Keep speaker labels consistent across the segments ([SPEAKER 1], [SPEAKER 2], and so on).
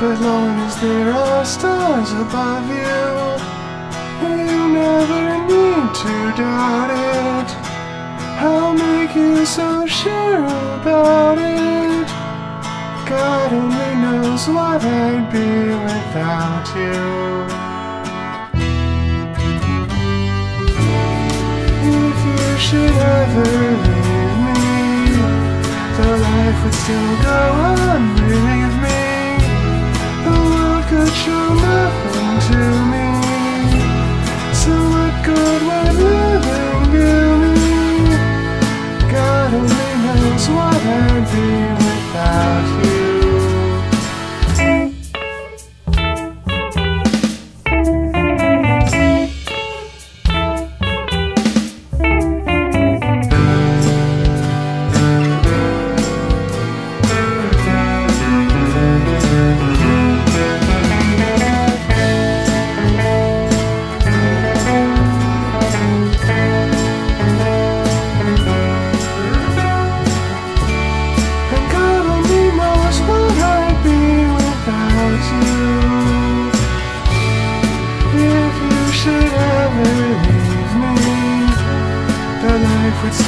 [SPEAKER 1] But long as there are stars above you, you never need to doubt it. I'll make you so sure about it. God only knows what I'd be without you. If you should ever life would still go on. Believe me, the world could show nothing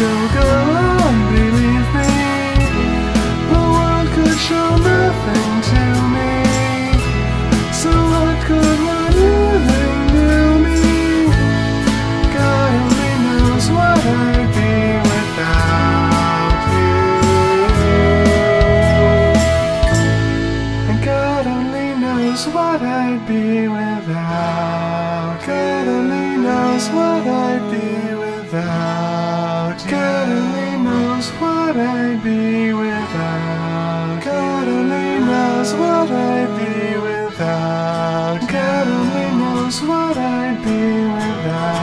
[SPEAKER 1] So go on, believe me. The world could show nothing to me. So what could would living do me? God only knows what I'd be without you. And God only knows what I'd be without. God only knows what I'd be without knows what I'd be without. God only knows what I'd be without. God only knows what I'd be without.